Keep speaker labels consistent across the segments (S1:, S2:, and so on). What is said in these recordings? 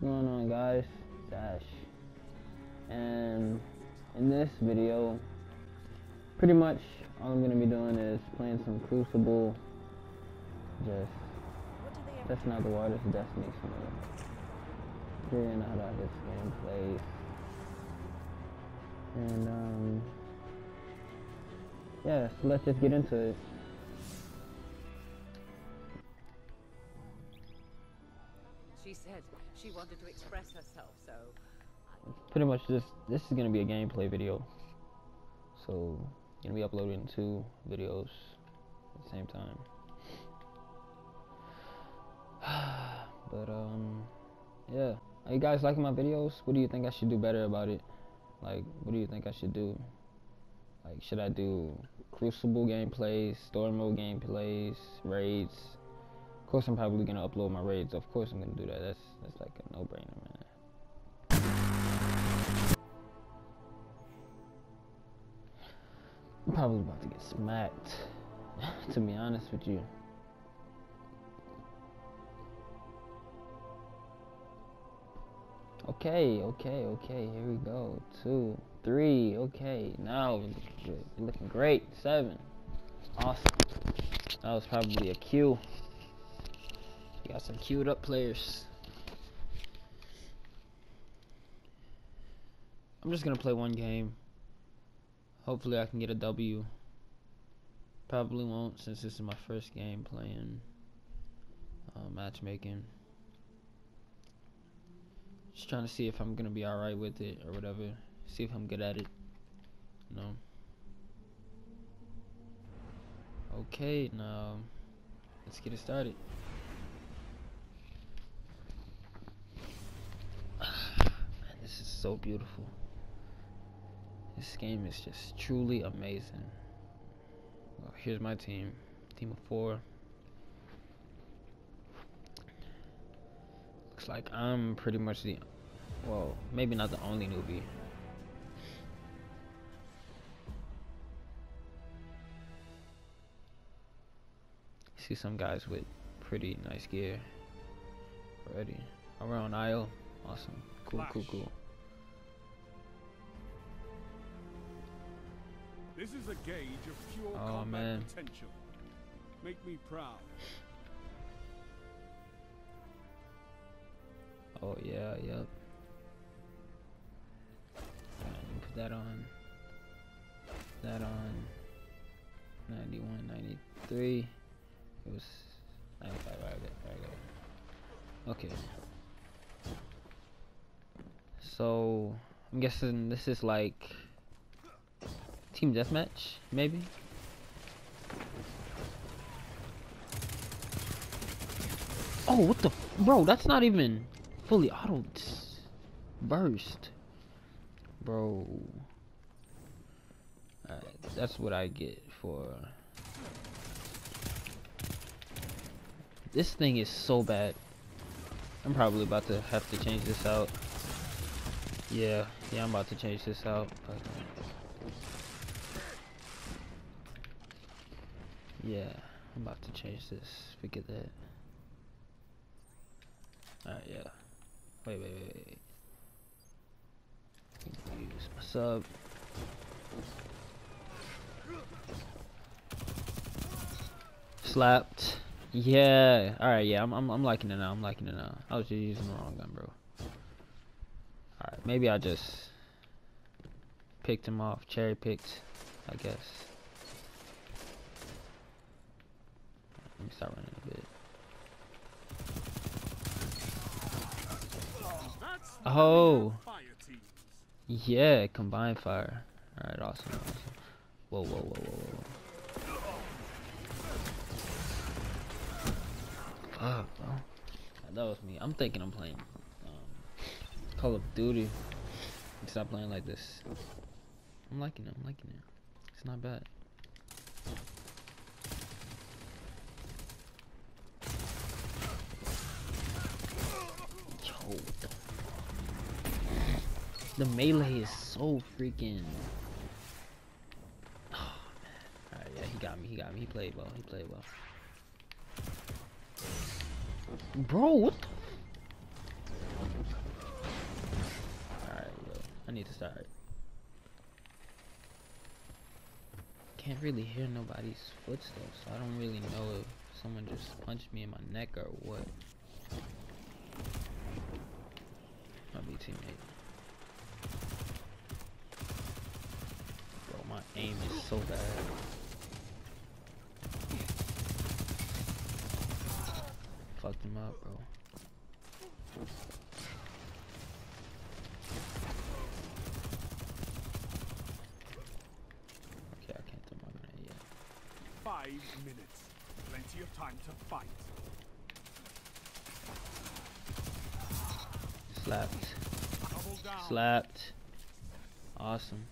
S1: going on guys? Dash. And in this video, pretty much all I'm gonna be doing is playing some Crucible, just that's not the waters of Destiny some figuring out how this game plays. And um yeah, so let's just get into it.
S2: Said she wanted to express herself, so
S1: pretty much this this is gonna be a gameplay video. So gonna be uploading two videos at the same time. But um yeah. Are you guys liking my videos? What do you think I should do better about it? Like what do you think I should do? Like should I do crucible gameplays story mode gameplays raids of course I'm probably gonna upload my raids of course I'm gonna do that that's that's like a no-brainer man I'm probably about to get smacked, to be honest with you. Okay, okay, okay, here we go. Two, three, okay, now looking great. Seven. Awesome. That was probably a cue. Got some queued up players. I'm just gonna play one game. Hopefully I can get a W. Probably won't since this is my first game playing uh, matchmaking. Just trying to see if I'm gonna be alright with it or whatever. See if I'm good at it. Know. Okay, now let's get it started. Man, this is so beautiful. This game is just truly amazing. Well, here's my team. Team of four. Looks like I'm pretty much the well, maybe not the only newbie. See some guys with pretty nice gear already. Around Isle. Awesome. Cool, cool, cool.
S3: This is a gauge of pure
S1: Oh,
S3: combat
S1: man.
S3: potential. Make me proud.
S1: Oh yeah, yep. Alright, put that on. That on. 91, 93. It was 95, right, right, right. Okay. So, I'm guessing this is like team deathmatch, maybe? Oh, what the? Bro, that's not even fully auto burst. Bro. That's what I get for. This thing is so bad. I'm probably about to have to change this out. Yeah, yeah, I'm about to change this out. Fucking- Yeah, I'm about to change this. Forget that. Alright, yeah. Wait, wait, wait, wait. Use my sub. Slapped. Yeah. Alright, yeah, I'm, I'm I'm liking it now. I'm liking it now. I was just using the wrong gun, bro. Alright, maybe I just picked him off, cherry picked, I guess. Let me start running a bit. Oh. Yeah, combined fire. Alright, awesome, awesome. Whoa, whoa, whoa, whoa, whoa. Fuck, bro. That was me. I'm thinking I'm playing um, Call of Duty. Stop playing like this. I'm liking it. I'm liking it. It's not bad. Yo, what the the melee is so freaking. Oh man! All right, yeah, he got me. He got me. He played well. He played well. Bro, what the? Alright, yo. I need to start. Can't really hear nobody's footsteps, so I don't really know if someone just punched me in my neck or what. Might be teammate. Bro, my aim is so bad. Fucked him up, bro. Okay, I can't throw my grenade yet.
S3: Five minutes. Plenty of time to fight.
S1: Slapped. Slapped. Awesome.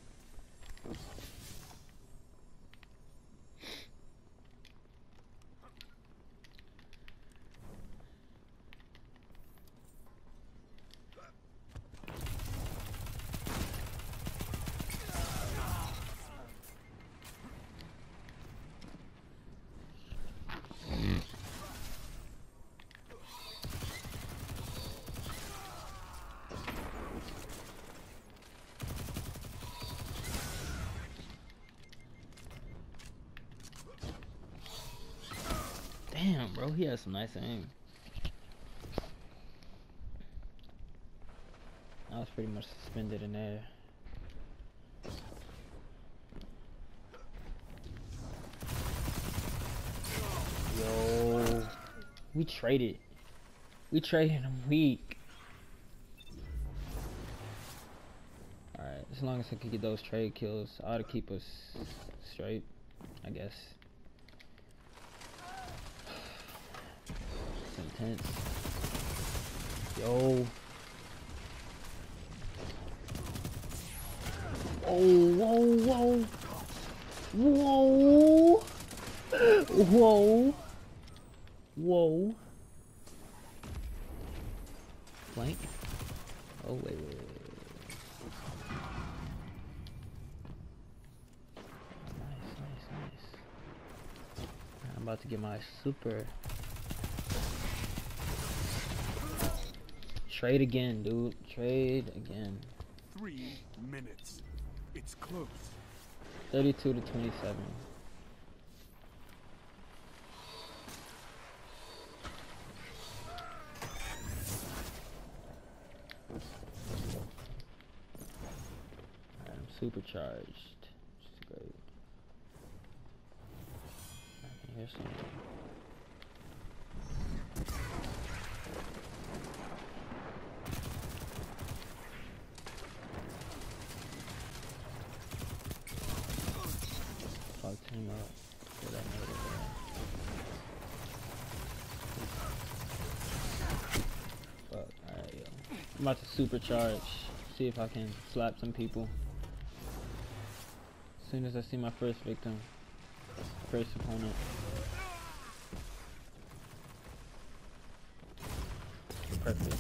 S1: Bro, he has some nice aim. I was pretty much suspended in there. Yo, we traded. We traded him weak. Alright, as long as I can get those trade kills, I ought to keep us straight, I guess. Intense. Yo. Oh, whoa, whoa. Whoa. Whoa. Whoa. Blank. Oh, wait, wait, wait. wait. Nice, nice, nice. I'm about to get my super. Trade again, dude. Trade again.
S3: Three minutes. It's close.
S1: 32 to 27. I'm supercharged. Which is great. I something. Fucked him up. Get that nigga there. Fuck, alright, yo. I'm about to supercharge. See if I can slap some people. As soon as I see my first victim. First opponent. Perfect.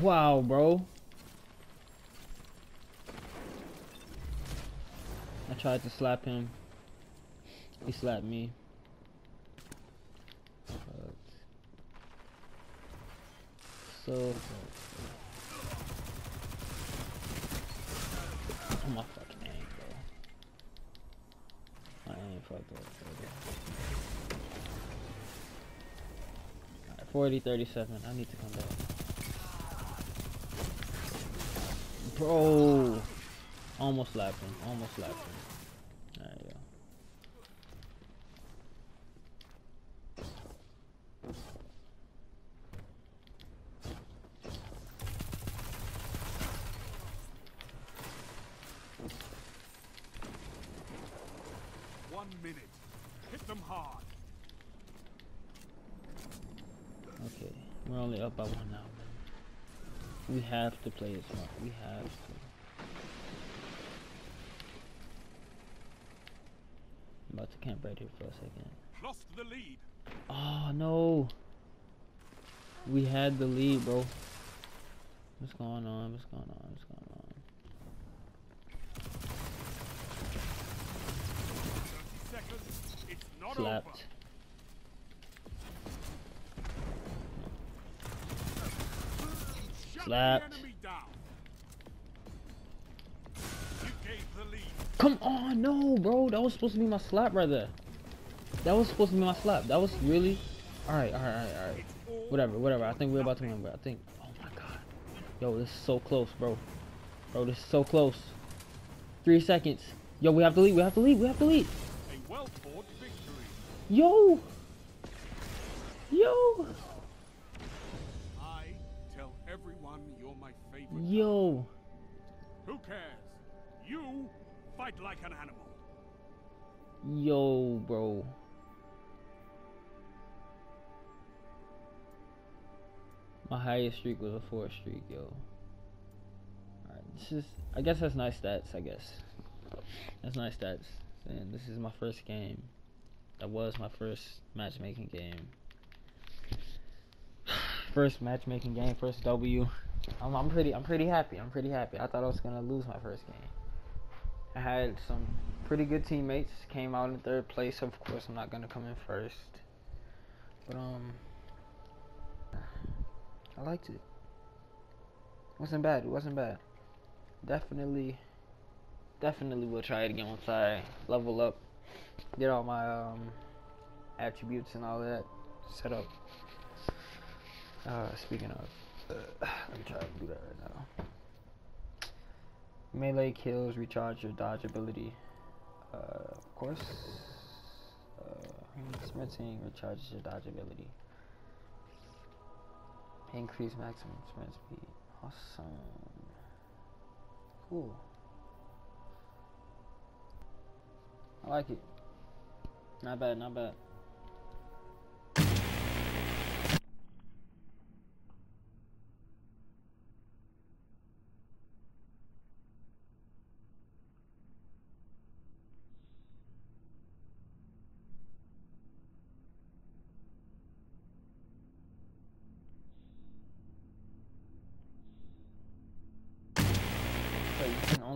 S1: Wow, bro. I tried to slap him. He slapped me. Fucked. So. Oh my fucking aim, bro. My aim fucked up. Alright, 40, 37. I need to come back. Bro. Almost slapped him. Almost slapped him. There you go.
S3: One minute. Hit them hard.
S1: Okay. We're only up by one now. We have to play it smart. We have to. I'm about to camp right here for a second.
S3: Lost the lead.
S1: Oh no. We had the lead, bro. What's going on? What's going on? What's going on?
S3: 30 seconds not
S1: Slapped. Slapped. Come on, no, bro. That was supposed to be my slap right there. That was supposed to be my slap. That was really. Alright, alright, alright, alright. Whatever, whatever. I think we're about to win, bro. I think. Oh my god. Yo, this is so close, bro. Bro, this is so close. Three seconds. Yo, we have to lead. We have to lead. We have to lead. Yo. Yo.
S3: You're my favorite.
S1: Yo.
S3: Who cares? You fight like an animal.
S1: Yo, bro. My highest streak was a four streak, yo. Alright, this is I guess that's nice stats, I guess. That's nice stats. And this is my first game. That was my first matchmaking game. First matchmaking game, first W. I'm, I'm pretty I'm pretty happy. I'm pretty happy. I thought I was gonna lose my first game. I had some pretty good teammates. Came out in third place. Of course, I'm not gonna come in first. But um, I liked it. wasn't bad. It wasn't bad. Definitely, definitely will try it again once I level up, get all my um attributes and all that set up. Uh, speaking of, uh, let me try to do that right now. Melee kills recharge your dodge ability. Uh, of course. Uh, recharges your dodge ability. Increase maximum sprint speed. Awesome. Cool. I like it. Not bad, not bad.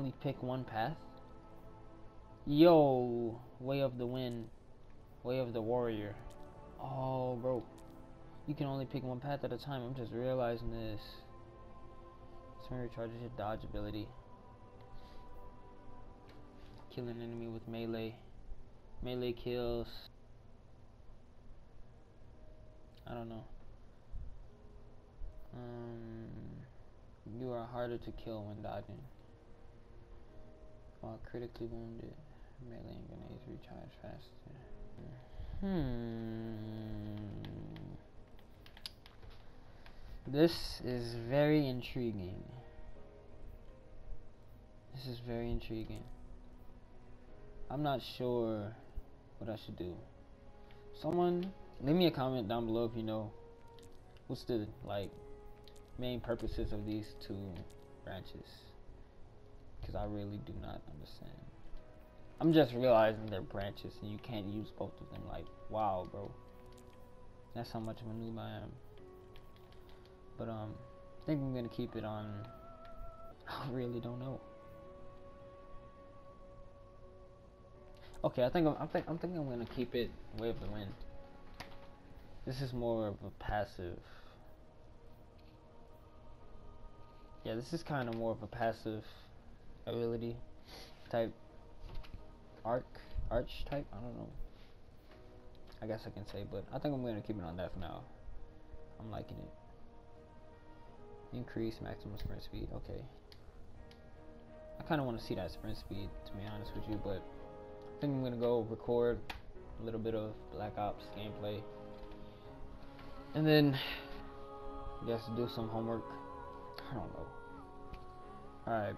S1: Only pick one path? Yo, way of the wind, way of the warrior. Oh, bro, you can only pick one path at a time. I'm just realizing this. Sprint recharges your dodge ability. Kill an enemy with melee. Melee kills. I don't know. Um, you are harder to kill when dodging. While critically wounded, melee and grenades recharge faster. Hmm. This is very intriguing. This is very intriguing. I'm not sure what I should do. Someone leave me a comment down below if you know what's the like main purposes of these two branches because I really do not understand. I'm just realizing they're branches and you can't use both of them. Like, wow, bro. That's how much of a noob I am. But um, I think I'm gonna keep it on. I really don't know. Okay, I think I'm, I think I'm thinking I'm gonna keep it way of the wind. This is more of a passive. Yeah, this is kind of more of a passive ability type arc arch type? I don't know. I guess i can say but i think i'm gonna keep it on that for now. I'm liking it. Increase maximum sprint speed okay. I kind of want to see that sprint speed to be honest with you but i think i'm gonna go record a little bit of black ops gameplay. And then I guess do some homework. I don't know. Alright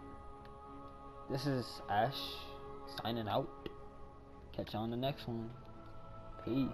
S1: this is Ash signing out. Catch you on the next one. Peace.